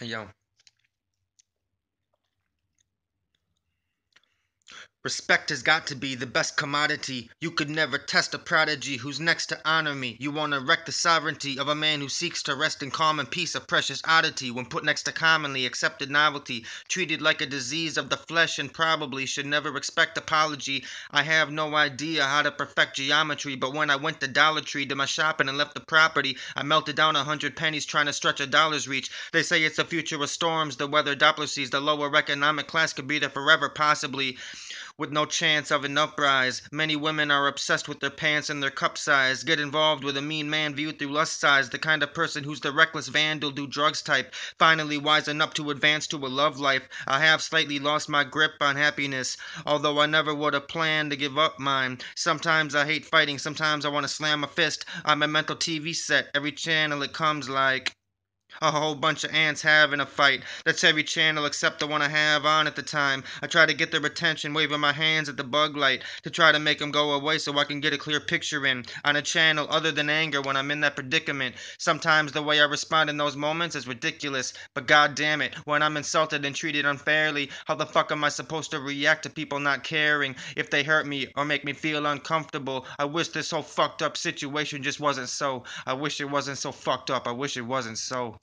Yo. Respect has got to be the best commodity. You could never test a prodigy who's next to honor me. You wanna wreck the sovereignty of a man who seeks to rest in calm and peace, a precious oddity when put next to commonly accepted novelty. Treated like a disease of the flesh and probably should never expect apology. I have no idea how to perfect geometry, but when I went to Dollar Tree, did my shopping and left the property, I melted down a hundred pennies trying to stretch a dollar's reach. They say it's a future of storms, the weather Doppler sees, the lower economic class could be there forever, possibly with no chance of an uprise. Many women are obsessed with their pants and their cup size. Get involved with a mean man viewed through lust size. The kind of person who's the reckless vandal, do drugs type. Finally wise enough to advance to a love life. I have slightly lost my grip on happiness, although I never would have planned to give up mine. Sometimes I hate fighting, sometimes I want to slam a fist on my mental TV set. Every channel it comes like. A whole bunch of ants having a fight. That's every channel except the one I have on at the time. I try to get their attention, waving my hands at the bug light to try to make them go away so I can get a clear picture in on a channel other than anger when I'm in that predicament. Sometimes the way I respond in those moments is ridiculous, but god damn it, when I'm insulted and treated unfairly, how the fuck am I supposed to react to people not caring if they hurt me or make me feel uncomfortable? I wish this whole fucked up situation just wasn't so. I wish it wasn't so fucked up. I wish it wasn't so.